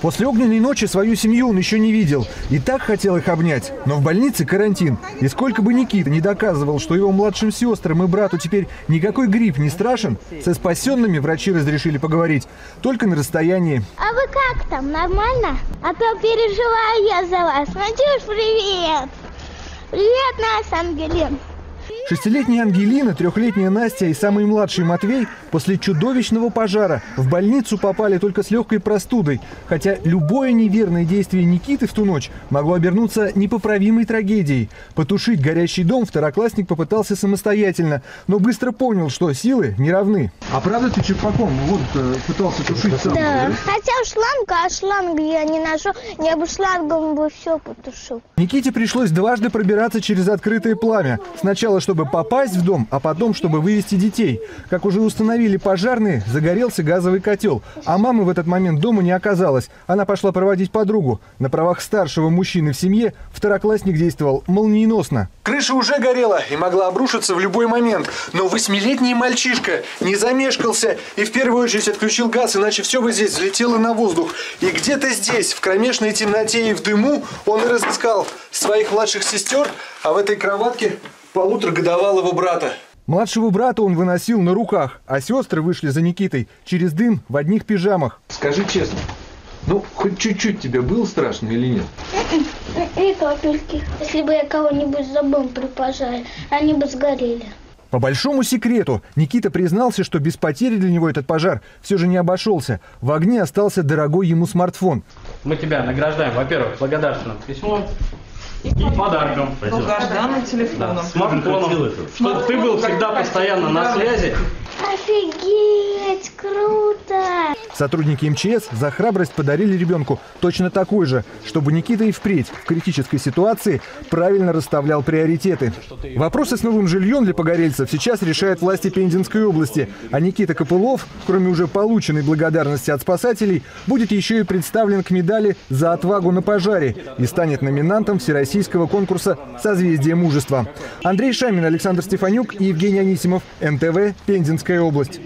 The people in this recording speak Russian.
После огненной ночи свою семью он еще не видел. И так хотел их обнять. Но в больнице карантин. И сколько бы Никита не доказывал, что его младшим сестрам и брату теперь никакой грипп не страшен, со спасенными врачи разрешили поговорить. Только на расстоянии. А вы как там, нормально? А то переживаю я за вас. Надюш, привет! Привет, Настя Ангелин. Шестилетняя Ангелина, трехлетняя Настя и самый младший Матвей после чудовищного пожара в больницу попали только с легкой простудой. Хотя любое неверное действие Никиты в ту ночь могло обернуться непоправимой трагедией. Потушить горящий дом второклассник попытался самостоятельно, но быстро понял, что силы не равны. А правда ты черпаком вот пытался тушить сам? Да. Хотел шланг, а шланг я не нашел. Я бы шлангом бы все потушил. Никите пришлось дважды пробираться через открытое пламя. Сначала, чтобы попасть в дом, а потом, чтобы вывести детей. Как уже установили пожарные, загорелся газовый котел. А мамы в этот момент дома не оказалось. Она пошла проводить подругу. На правах старшего мужчины в семье второклассник действовал молниеносно. Крыша уже горела и могла обрушиться в любой момент. Но восьмилетний мальчишка не замешкался и в первую очередь отключил газ, иначе все бы здесь взлетело на воздух. И где-то здесь, в кромешной темноте и в дыму, он и разыскал своих младших сестер, а в этой кроватке полуторагодовалого брата. Младшего брата он выносил на руках, а сестры вышли за Никитой через дым в одних пижамах. Скажи честно, ну, хоть чуть-чуть тебе было страшно или нет? И капельки. Если бы я кого-нибудь забыл при пожаре, они бы сгорели. По большому секрету, Никита признался, что без потери для него этот пожар все же не обошелся. В огне остался дорогой ему смартфон. Мы тебя награждаем, во-первых, благодарственным письмом и подарком. Долгожданным телефоном. Да, смартфоном. Что ты был всегда постоянно на связи. Офигеть, круто! Сотрудники МЧС за храбрость подарили ребенку точно такой же, чтобы Никита и впредь в критической ситуации правильно расставлял приоритеты. Вопросы с новым жильем для погорельцев сейчас решают власти Пензенской области. А Никита Копылов, кроме уже полученной благодарности от спасателей, будет еще и представлен к медали за отвагу на пожаре и станет номинантом всероссийского конкурса «Созвездие мужества». Андрей Шамин, Александр Стефанюк и Евгений Анисимов, НТВ, Пензенская область.